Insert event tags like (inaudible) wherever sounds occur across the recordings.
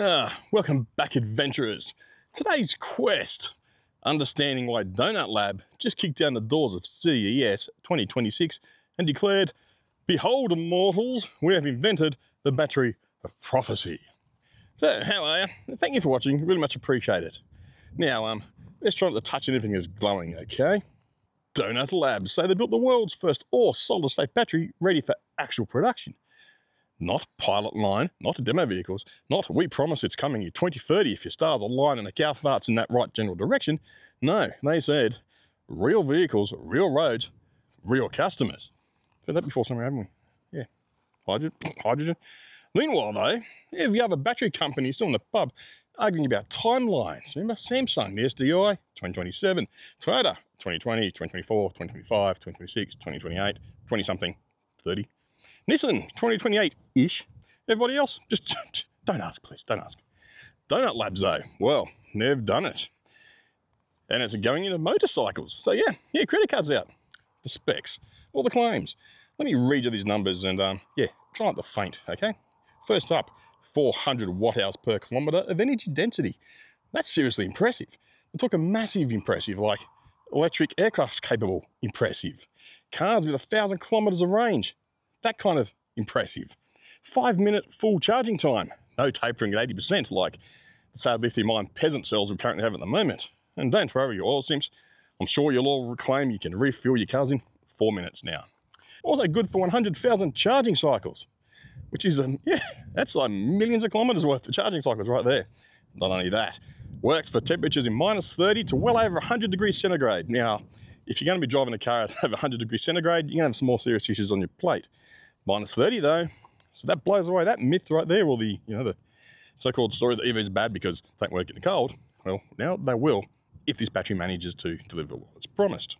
Ah, welcome back, adventurers. Today's quest, understanding why Donut Lab just kicked down the doors of CES 2026 and declared, Behold, mortals, we have invented the battery of prophecy. So, how are you? Thank you for watching, really much appreciate it. Now, um, let's try not to touch anything that's glowing, okay? Donut Labs say they built the world's first all solid state battery ready for actual production not pilot line, not demo vehicles, not we promise it's coming in 2030 if your stars align and the cow farts in that right general direction. No, they said real vehicles, real roads, real customers. Said that before somewhere, haven't we? Yeah. Hydrogen. (clears throat) Hydrogen. Meanwhile, though, if you have a battery company still in the pub arguing about timelines, remember Samsung, the SDI, 2027, Toyota, 2020, 2024, 2025, 2026, 2028, 20 something, 30. Nissan, 2028-ish. Everybody else, just don't ask, please, don't ask. Donut Labs, though, well, they've done it. And it's going into motorcycles. So yeah, yeah, credit cards out. The specs, all the claims. Let me read you these numbers and um, yeah, try not to faint, okay? First up, 400 watt hours per kilometre of energy density. That's seriously impressive. We're talking massive impressive, like electric aircraft capable impressive. Cars with a thousand kilometres of range that kind of impressive. Five minute full charging time, no tapering at 80% like the sad lithium ion peasant cells we currently have at the moment. And don't worry, your oil simps, I'm sure you'll all claim you can refuel your cars in four minutes now. Also good for 100,000 charging cycles, which is, um, (laughs) yeah, that's like millions of kilometers worth of charging cycles right there. Not only that, works for temperatures in minus 30 to well over 100 degrees centigrade. Now, if you're going to be driving a car at (laughs) over 100 degrees centigrade, you're going to have some more serious issues on your plate. Minus 30 though, so that blows away that myth right there, or the, you know, the so-called story that EVs is bad because they don't work in the cold. Well, now they will if this battery manages to deliver what it's promised.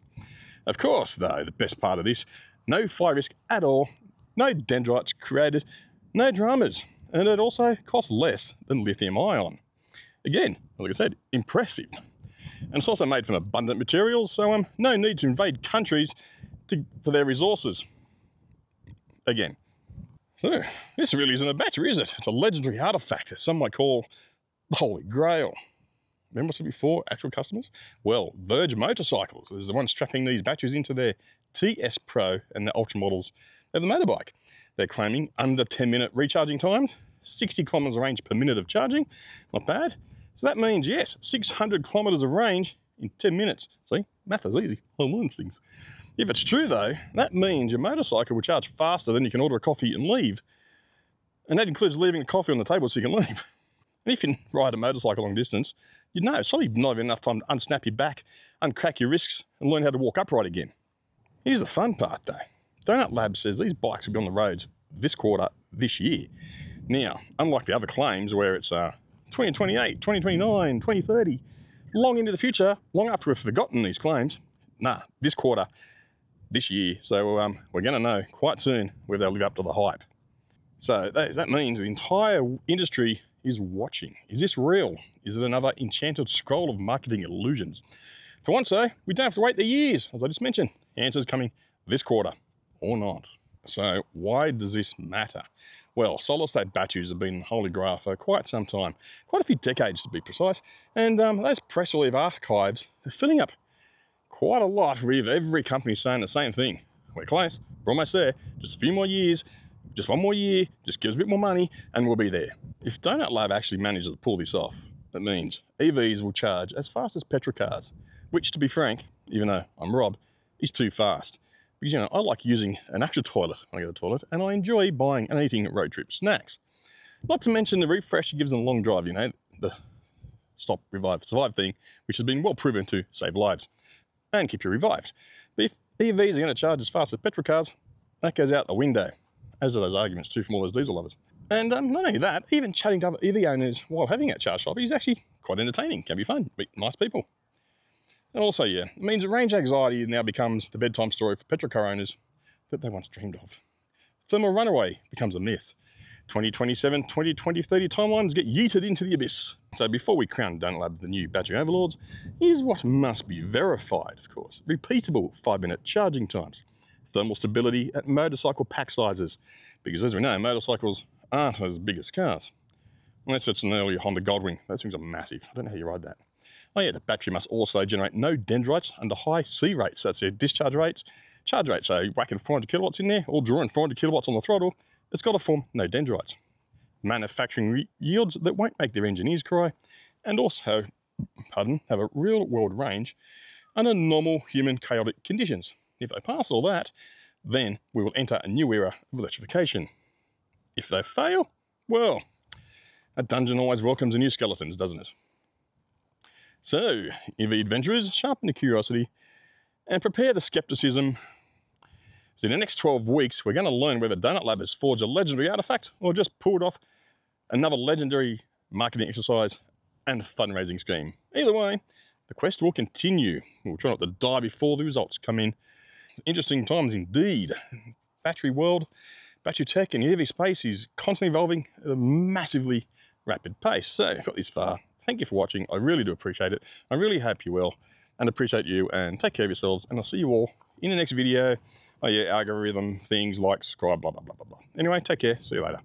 Of course, though, the best part of this, no fire risk at all, no dendrites created, no dramas, and it also costs less than lithium ion. Again, like I said, impressive. And it's also made from abundant materials, so um, no need to invade countries to, for their resources. Again, so this really isn't a battery, is it? It's a legendary artifact, some might call the Holy Grail. Remember I said before, actual customers? Well, Verge Motorcycles is the one strapping these batteries into their TS Pro and the Ultra models of the motorbike. They're claiming under 10 minute recharging times, 60 kilometers of range per minute of charging, not bad. So that means, yes, 600 kilometers of range in 10 minutes. See, math is easy. I learn things. If it's true though, that means your motorcycle will charge faster than you can order a coffee and leave. And that includes leaving the coffee on the table so you can leave. (laughs) And if you ride a motorcycle long distance, you know it's probably not even enough time to unsnap your back, uncrack your wrists, and learn how to walk upright again. Here's the fun part though. Donut Lab says these bikes will be on the roads this quarter, this year. Now, unlike the other claims where it's uh, 2028, 2029, 2030, long into the future, long after we've forgotten these claims. Nah, this quarter, this year. So um, we're going to know quite soon whether they'll live up to the hype. So that, that means the entire industry is watching. Is this real? Is it another enchanted scroll of marketing illusions? For once, though, we don't have to wait the years, as I just mentioned. Answer's coming this quarter, or not. So why does this matter? Well, solid state batteries have been the holy grail for quite some time, quite a few decades to be precise, and um, those press relief archives are filling up quite a lot with every company saying the same thing. We're close, we're almost there, just a few more years, just one more year, just give us a bit more money, and we'll be there. If Donut Lab actually manages to pull this off, that means EVs will charge as fast as petrol cars, which to be frank, even though I'm Rob, is too fast. Because, you know, I like using an actual toilet when I go to the toilet, and I enjoy buying and eating road trip snacks. Not to mention the refresh it gives on a long drive, you know, the stop, revive, survive thing, which has been well proven to save lives and keep you revived. But if EVs are going to charge as fast as petrol cars, that goes out the window, as are those arguments too from all those diesel lovers. And um, not only that, even chatting to other EV owners while having that charge shop is actually quite entertaining, can be fun, meet nice people. And also, yeah, it means range anxiety now becomes the bedtime story for petrol car owners that they once dreamed of. Thermal runaway becomes a myth. 2027, 2020, 30 timelines get yeeted into the abyss. So before we crown Donut the new battery overlords, here's what must be verified, of course. Repeatable five-minute charging times. Thermal stability at motorcycle pack sizes. Because as we know, motorcycles aren't as big as cars. Unless it's an early Honda Goldwing. Those things are massive. I don't know how you ride that. Oh yeah, the battery must also generate no dendrites under high C rates. That's their discharge rates. Charge rates, so whacking 400 kilowatts in there or drawing 400 kilowatts on the throttle, it's got to form no dendrites. Manufacturing yields that won't make their engineers cry, and also, pardon, have a real world range under normal human chaotic conditions. If they pass all that, then we will enter a new era of electrification. If they fail, well, a dungeon always welcomes a new skeletons, doesn't it? So, EV adventurers, sharpen the curiosity and prepare the skepticism. So in the next 12 weeks, we're going to learn whether Donut Lab has forged a legendary artifact or just pulled off another legendary marketing exercise and fundraising scheme. Either way, the quest will continue. We'll try not to die before the results come in. Interesting times indeed. Battery world, battery tech and EV space is constantly evolving at a massively rapid pace. So, if you got this far, thank you for watching. I really do appreciate it. I really hope you will and appreciate you and take care of yourselves. And I'll see you all in the next video. Oh yeah, algorithm, things like subscribe, blah, blah, blah, blah, blah. Anyway, take care. See you later.